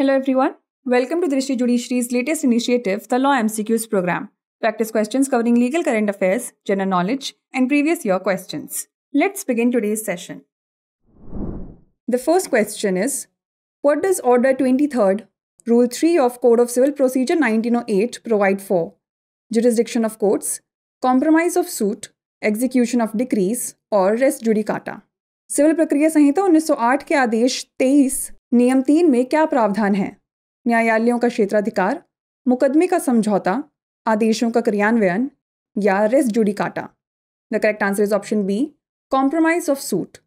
everyone. Welcome to Drishti Judiciary's latest initiative, the Law MCQs program. Practice questions covering legal current affairs, general knowledge, and previous year questions. Let's begin today's session. The first question is What does Order 23rd, Rule 3 of Code of Civil Procedure 1908 provide for? Jurisdiction of courts, compromise of suit, execution of decrees, or res judicata. Civil प्रक्रिया संहिता 1908 के आदेश 23 नियम तीन में क्या प्रावधान है? न्यायालयों का क्षेत्राधिकार, मुकदमे का समझौता, आदेशों का क्रियान्वयन या res judicata the correct answer is option B compromise of suit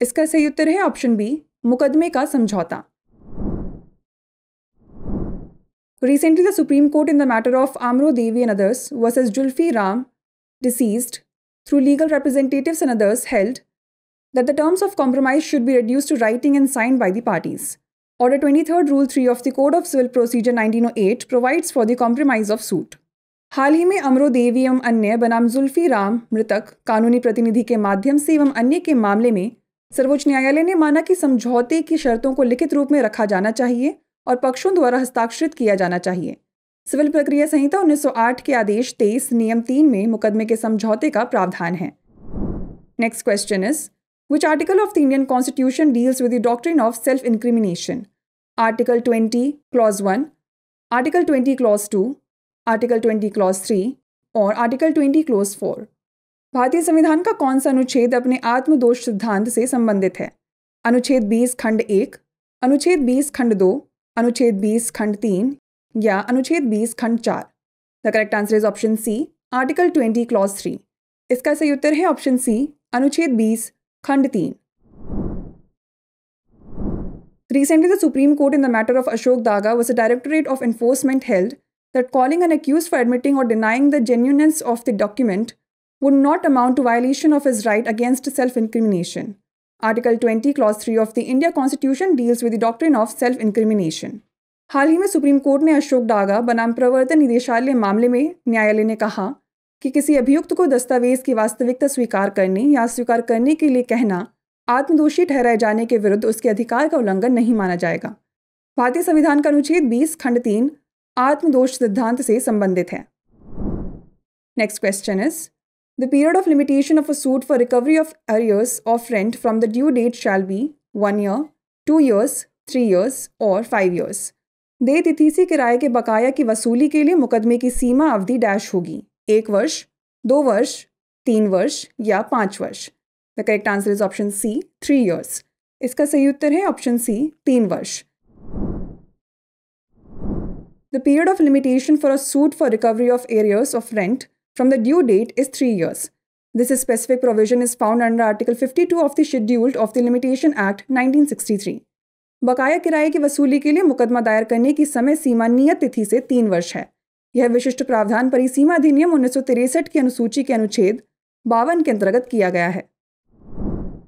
इसका सही उत्तर है ऑप्शन बी मुकदमे का समझौता. Recently the Supreme Court in the matter of Amro Devi and others versus Zulfi Ram deceased through legal representatives and others held that the terms of compromise should be reduced to writing and signed by the parties. Order 23rd Rule 3 of the Code of Civil Procedure 1908 provides for the compromise of suit. हाल ही में अमरो देवी एवं अन्य बनाम जुल्फी राम मृतक कानूनी प्रतिनिधि के माध्यम से एवं अन्य के मामले में सर्वोच्च न्यायालय ने माना कि समझौते की शर्तों को लिखित रूप में रखा जाना चाहिए और पक्षों द्वारा हस्ताक्षरित किया जाना चाहिए सिविल प्रक्रिया संहिता 1908 के आदेश 23 नियम 3 में मुकदमे के समझौते का प्रावधान है next question is Which article of the Indian Constitution deals with the doctrine of self incrimination? Article 20, Clause 1, Article 20, Clause 2, Article 20, Clause 3 और Article 20, Clause 4. भारतीय संविधान का कौन सा अनुच्छेद अपने आत्मदोष सिद्धांत से संबंधित है अनुच्छेद 20 खंड एक अनुच्छेद 20 खंड दो अनुच्छेद 20 खंड तीन या अनुच्छेद 20 खंड चार the correct answer is option C article 20 clause three इसका सही उत्तर है ऑप्शन सी अनुच्छेद 20 खंड तीन Recently, the Supreme Court, in the matter of Ashok Daga, was a Directorate of Enforcement held that calling an accused for admitting or denying the genuineness of the document would not amount to violation of his right against self incrimination. Article 20, Clause 3 of the India Constitution deals with the doctrine of self incrimination. हाल ही में supreme court ने अशोक डागा बनाम प्रवर्तन निदेशालय मामले में न्यायालय ने कहा कि किसी अभियुक्त को दस्तावेज़ की वास्तविकता स्वीकार करने या स्वीकार करने के लिए कहना, आत्मदोषी ठहराए जाने के विरुद्ध उसके अधिकार का उल्लंघन नहीं माना जाएगा। भारतीय संविधान का अनुच्छेद 20 खंड तीन, आत्मदोष सिद्धांत से संबंधित है। Next question is the period of limitation of a suit for recovery of arrears of rent from the due date shall be one year two years three years और फाइव ईयर्स दे तिथि से किराए के बकाया की वसूली के लिए मुकदमे की सीमा अवधि डैश होगी। एक वर्ष, दो वर्ष, तीन वर्ष या पाँच वर्ष। The correct answer is option C three years इसका सही उत्तर है ऑप्शन सी तीन वर्ष। The period of limitation for a suit for recovery of arrears of rent from the due date is three years this specific provision is found under article fifty two of the scheduled of the Limitation Act nineteen sixty three बकाया किराए की वसूली के लिए मुकदमा दायर करने की समय सीमा नियत तिथि से तीन वर्ष है। यह विशिष्ट प्रावधान परिसीमा अधिनियम उन्नीस की अनुसूची के अनुच्छेद बावन के अंतर्गत किया गया है।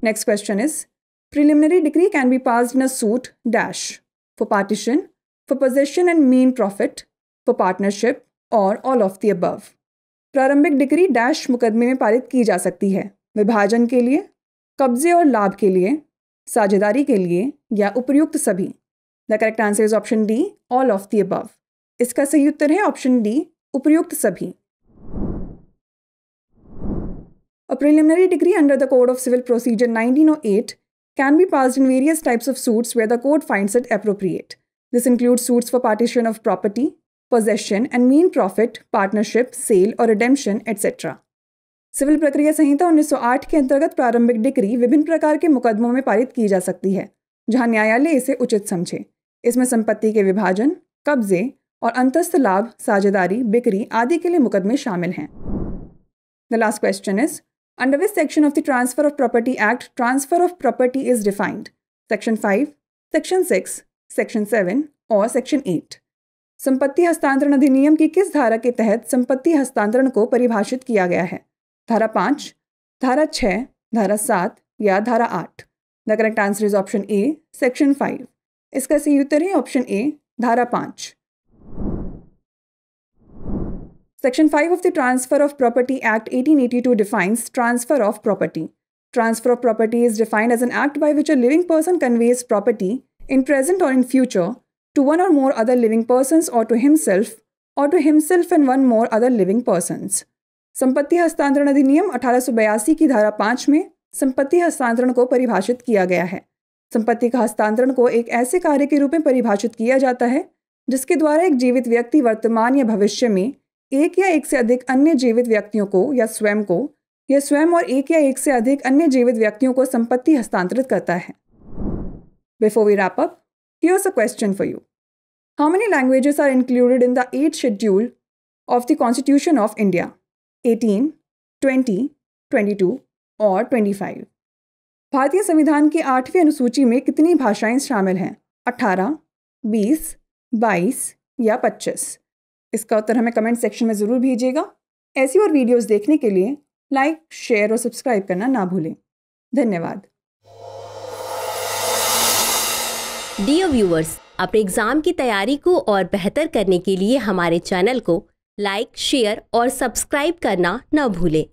Next question is preliminary decree can be pass in a suit dash for partition for possession and mean profit for partnership और ऑल ऑफ़ द अबव प्रारंभिक डिग्री डैश मुकदमे में पारित की जा सकती है, विभाजन के लिए, कब्जे और लाभ के लिए, साझेदारी के लिए या उपयुक्त सभी। The correct answer is option D all of the above इसका सही उत्तर है ऑप्शन डी उपयुक्त सभी। A preliminary decree under the Code of Civil Procedure 1908 can be pass in various types of suits where the code finds it appropriate this include suits for partition of property possession and mean profit partnership sale और redemption etcetera civil प्रक्रिया संहिता 1908 के अंतर्गत प्रारंभिक degree विभिन्न प्रकार के मुकदमों में पारित की जा सकती है, जहाँ न्यायालय इसे उचित समझे। इसमें संपत्ति के विभाजन, कब्जे और अंतस्थ लाभ, साझेदारी, बिक्री आदि के लिए मुकदमे शामिल हैं। The last question is under which section of the Transfer of Property Act transfer of property is defined section five section six section seven और सेक्शन एट संपत्ति हस्तांतरण अधिनियम की किस धारा के तहत संपत्ति हस्तांतरण को परिभाषित किया गया है? धारा पाँच, धारा छः, धारा सात या धारा आठ? The correct answer is option A section five इसका सही उत्तर है ऑप्शन ए धारा पाँच। Section 5 of the Transfer of Property Act 1882 defines transfer of property. Transfer of property is defined as an act by which a living person conveys property in present or in future to one or more other living persons or to himself or to himself and one more other living persons. संपत्ति हस्तांतरण अधिनियम अठारह सौ बयासी की धारा पाँच में संपत्ति हस्तांतरण को परिभाषित किया गया है संपत्ति का हस्तांतरण को एक ऐसे कार्य के रूप में परिभाषित किया जाता है जिसके द्वारा एक जीवित व्यक्ति वर्तमान या भविष्य में एक या एक से अधिक अन्य जीवित व्यक्तियों को या स्वयं को या स्वयं और एक या एक से अधिक अन्य जीवित व्यक्तियों को संपत्ति हस्तांतरित करता है। Before we wrap up here's a question for you how many languages are included in the eight schedule of the Constitution of India eighteen twenty twenty two और ट्वेंटी फाइव भारतीय संविधान की आठवीं अनुसूची में कितनी भाषाएँ शामिल हैं? अठारह, बीस, बाईस या पच्चीस? इसका उत्तर हमें कमेंट सेक्शन में ज़रूर भेजिएगा। ऐसी और वीडियोस देखने के लिए लाइक शेयर और सब्सक्राइब करना ना भूलें। धन्यवाद। डियर व्यूवर्स अपने एग्ज़ाम की तैयारी को और बेहतर करने के लिए हमारे चैनल को लाइक शेयर और सब्सक्राइब करना ना भूलें।